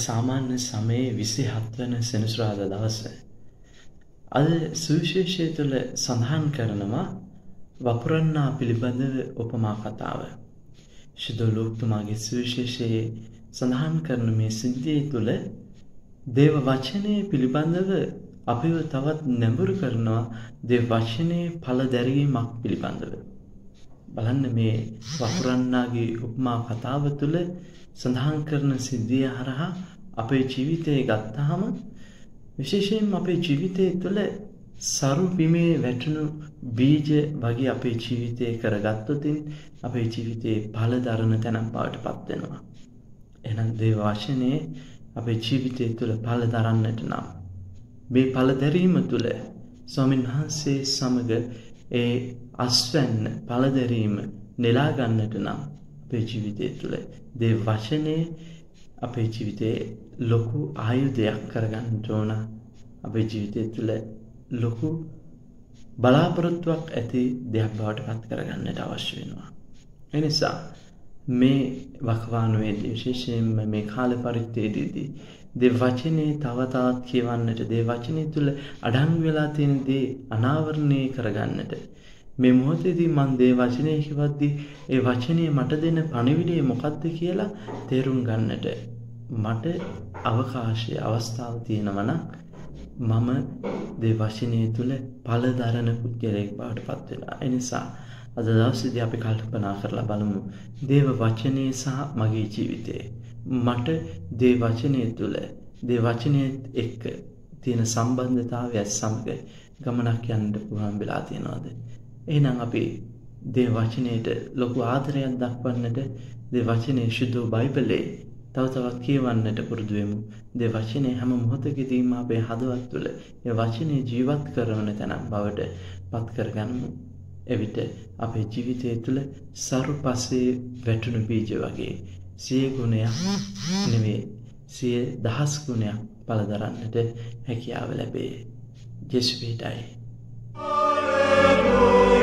සාමාන්‍ය සමයේ විසි හත්වන සෙනසුරාද දවස. අද සුවිශේෂය තුළ සඳහන් කරනවා වපුරන්නා පිළිබඳව උපමා කතාව. ශුදලෝක්තුමාගේ සුවිශේෂයේ සඳහන් කරන මේ සිද්ධිය තුළ දේව වචනය පිළිබඳව අපිව තවත් නැඹුරු කරනවා දෙ වචනයේ පල දැරීමක් පිළිබඳව. බලන්න මේ වපුරන්නාගේ උපමා කතාව තුළ සඳහන් කරන සිද්ධිය හරහා අපේ ජීවිතය ගත්තාම විශේෂයෙන් අපේ ජීවිතය තුළ සරු බිමේ වැටුණු බීජ වගේ අපේ ජීවිතය කරගත්තොතින් අපේ ජීවිතයේ පල දරණ තැනම් බවට පත්වෙනවා. එනම් දේ වශනයේ අපේ ජීවිතය තුළ පල දරන්නට නම්. මේ පල දැරීම තුළ ස්වාමින් වහන්සේ සමග ඒ අස්වැන්න පලදැරීම නෙලාගන්නට නම් අපේ ජීවිතය තුළ දේ වශනය අපේ ජීවිතයේ ලොකු ආයුධයක් කරගන්න ඕන අපේ ජීවිතය තුළ ලොකු බලාපොරොත්තුවක් ඇති දෙයක් බවට පත් කරගන්නට අවශ්‍ය වෙනවා. එනිසා මේ වකවානුවේදී විශේෂයෙන්ම මේ කාල පරිත්තේදීදී දෙ වචනේ තවතාත් කියවන්නට දේ වචනය තුළ අඩංගු වෙලා තියෙන දේ අනාවරණය කරගන්නට. මේ මොහොතේදී මන් දේ වචනය කිවද්දී ඒ වචනය මට දෙන පණිවිඩේ මොකක්ද කියලා තේරුම් ගන්නට මට අවකාශය අවස්ථාව තියෙනවනම් මම දේ වචනය තුළ පලදරන පුද්ගලයෙක් බවට පත්වෙලා එනිසා අද දවසේදී අපි කල්පනා කරලා බලමු දේව වචනය සහ මගේ ජීවිතේ මට දේ වචනය තුළ දේ වචනය එක්ක තියෙන සම්බන්ධතාවයත් සමග ගමනක් යන්නට පුළුවන් වෙලා තියෙනවාද එහෙනම් අපි දේ වචනයට ලොකු ආදරයක් දක්වන්නට දේ වචනේ ශුද්ධ බයිබලයේ තව තවත් කියවන්නට පුරුදු වෙමු. දේ වචනේ හැම මොහොතකදීම අපේ හදවත් තුළ ඒ වචනේ ජීවත් කරන තැනක් බවට පත් කරගන්නමු. එවිට අපේ ජීවිතය තුළ සරු පසේ වැටුණු බීජ වගේ සිය ගුණයක් නෙවේ සිය දහස් ගුණයක් පලදරන්නට හැකියාව ලැබේ. ජෙස්පීටයි. Hallelujah.